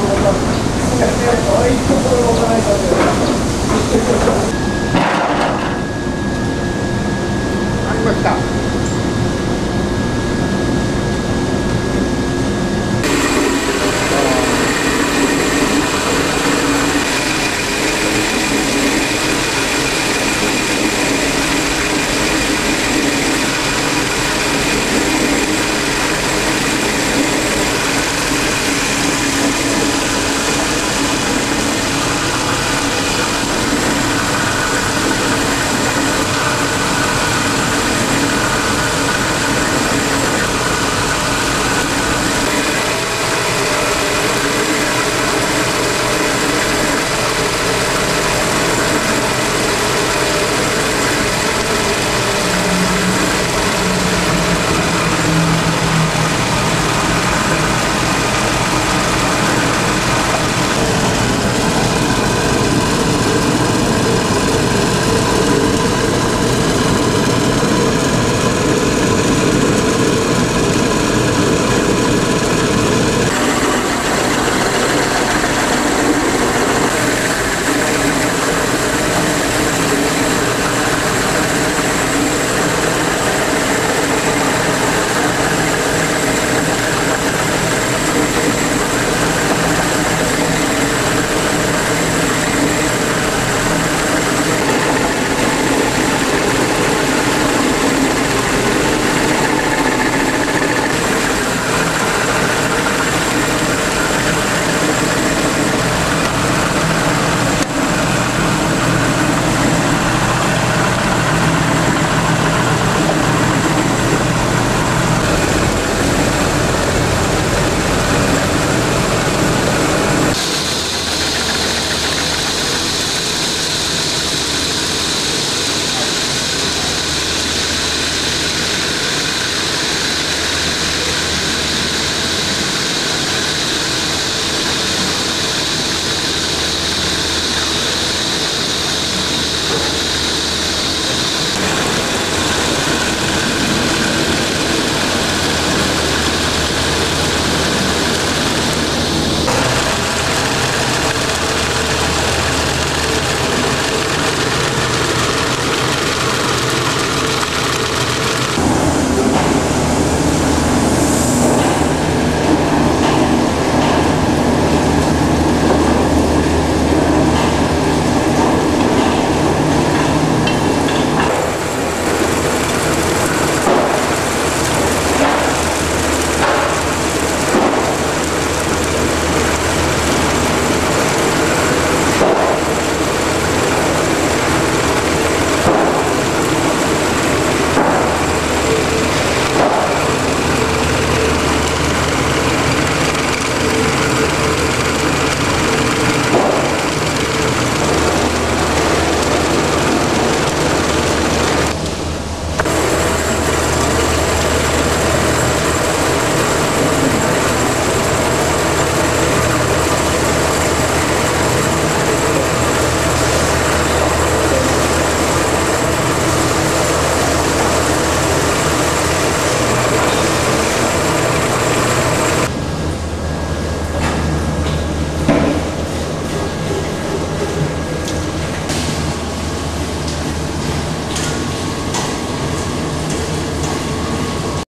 はい